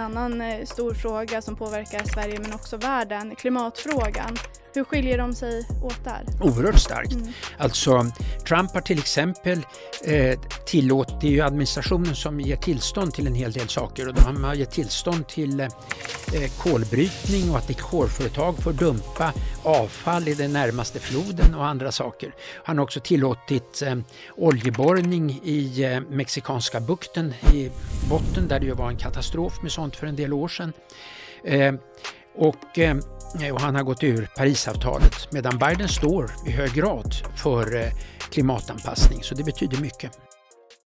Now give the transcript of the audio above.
annan eh, stor fråga som påverkar Sverige men också världen, klimatfrågan. Hur skiljer de sig åt där? Oerhört starkt. Mm. Alltså, Trump har till exempel eh, tillåtit, det är ju administrationen som ger tillstånd till en hel del saker och de har gett tillstånd till eh, Eh, kolbrytning och att dekorföretag får dumpa avfall i den närmaste floden och andra saker. Han har också tillåtit eh, oljeborrning i eh, Mexikanska bukten i botten där det ju var en katastrof med sånt för en del år sedan. Eh, och, eh, och, han har gått ur Parisavtalet medan Biden står i hög grad för eh, klimatanpassning så det betyder mycket.